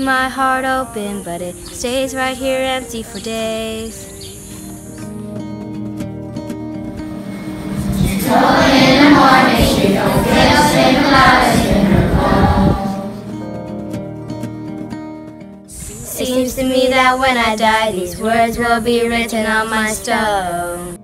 my heart open, but it stays right here empty for days. She told in the morning don't. Seems to me that when I die, these words will be written on my stone.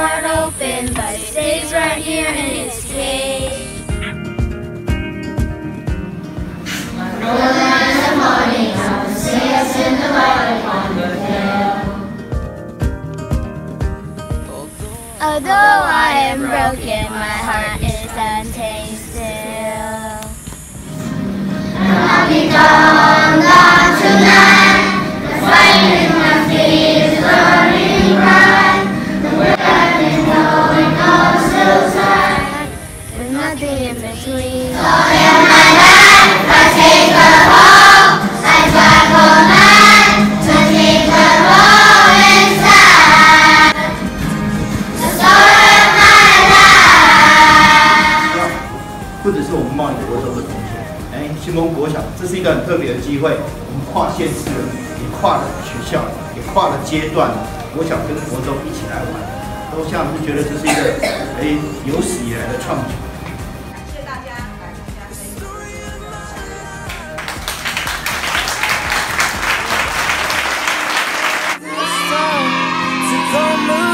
Heart open, but it stays right here in its cage. Rolling in the morning, will see us in the light upon the hill. Although I am broken, my heart is untamed 国中的同学，哎，新丰国小，这是一个很特别的机会，我们跨县市了，也跨了学校，也跨了阶段，我想跟国中一起来玩，都像是觉得这是一个哎有史以来的创举。感谢大家来大家。